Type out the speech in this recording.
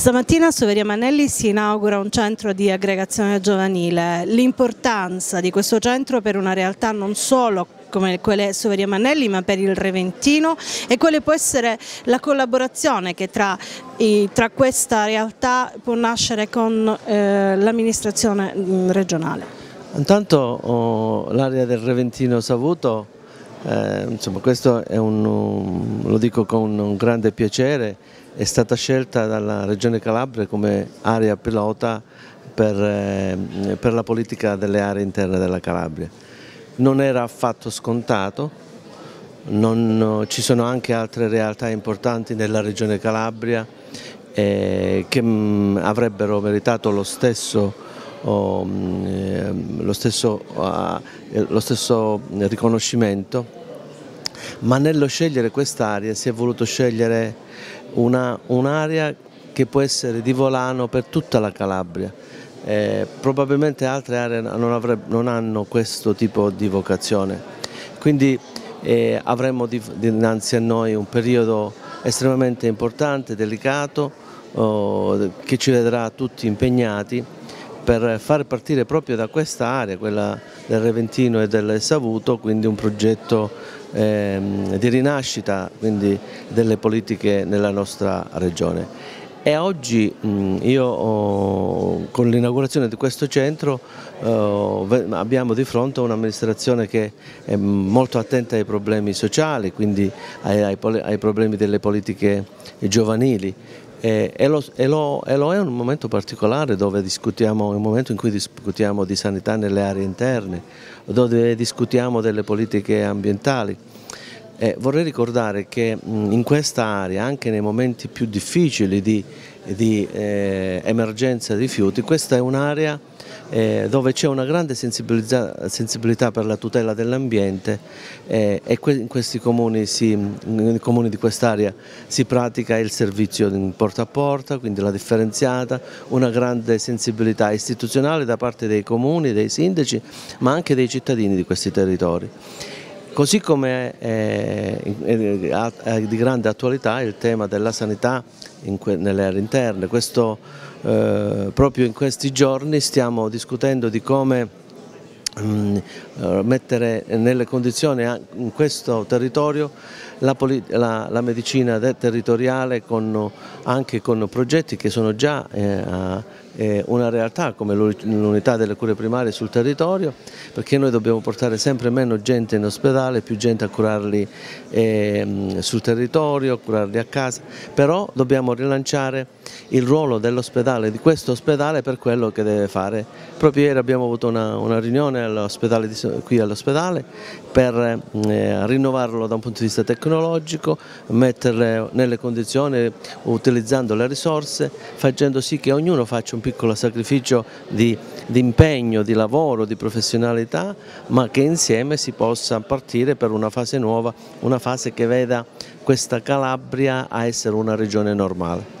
Stamattina a Soveria Manelli si inaugura un centro di aggregazione giovanile. L'importanza di questo centro per una realtà non solo come quelle Soveria Manelli ma per il Reventino e quale può essere la collaborazione che tra, tra questa realtà può nascere con eh, l'amministrazione mm, regionale. Intanto oh, l'area del Reventino Savuto, eh, insomma questo è un, lo dico con un grande piacere, è stata scelta dalla Regione Calabria come area pilota per, eh, per la politica delle aree interne della Calabria. Non era affatto scontato, non, ci sono anche altre realtà importanti nella Regione Calabria eh, che mh, mm, avrebbero meritato lo stesso, oh, eh, lo, stesso, uh, lo stesso riconoscimento, ma nello scegliere quest'area si è voluto scegliere un'area un che può essere di volano per tutta la Calabria. Eh, probabilmente altre aree non, avrebbe, non, hanno questo tipo di vocazione, quindi eh, avremo dinanzi a noi un periodo estremamente importante, delicato, oh, che ci vedrà tutti impegnati per far partire proprio da questa area, quella del Reventino e del Savuto, quindi un progetto ehm, di rinascita delle politiche nella nostra regione. E oggi io oh, con l'inaugurazione di questo centro oh, abbiamo di fronte un'amministrazione che è molto attenta ai problemi sociali, quindi ai problemi delle politiche giovanili e, e, lo, e, lo, e, lo, è un momento particolare dove discutiamo, un momento in cui discutiamo di sanità nelle aree interne, dove discutiamo delle politiche ambientali. Vorrei ricordare che in questa area, anche nei momenti più difficili di, di eh, emergenza rifiuti, questa è un'area eh, dove c'è una grande sensibilità per la tutela dell'ambiente eh, e in questi comuni, si, nei comuni di quest'area si pratica il servizio porta a porta, quindi la differenziata, una grande sensibilità istituzionale da parte dei comuni, dei sindaci, ma anche dei cittadini di questi territori. Così come è, di grande attualità il tema della sanità nelle aree interne, Questo, eh, proprio in questi giorni stiamo discutendo di come mm, eh, mettere nelle condizioni in questo territorio la, la, la medicina territoriale con, anche con progetti che sono già eh, una realtà come l'unità delle cure primarie sul territorio perché noi dobbiamo portare sempre meno gente in ospedale, più gente a curarli eh, sul territorio, a curarli a casa, però dobbiamo rilanciare il ruolo dell'ospedale, di questo ospedale per quello che deve fare. Proprio ieri abbiamo avuto una, una riunione qui all'ospedale per eh, rinnovarlo da un punto di vista tecnologico, metterle nelle condizioni utilizzando le risorse, facendo sì che ognuno faccia un piccolo sacrificio di, di impegno, di lavoro, di professionalità, ma che insieme si possa partire per una fase nuova, una fase che veda questa Calabria a essere una regione normale.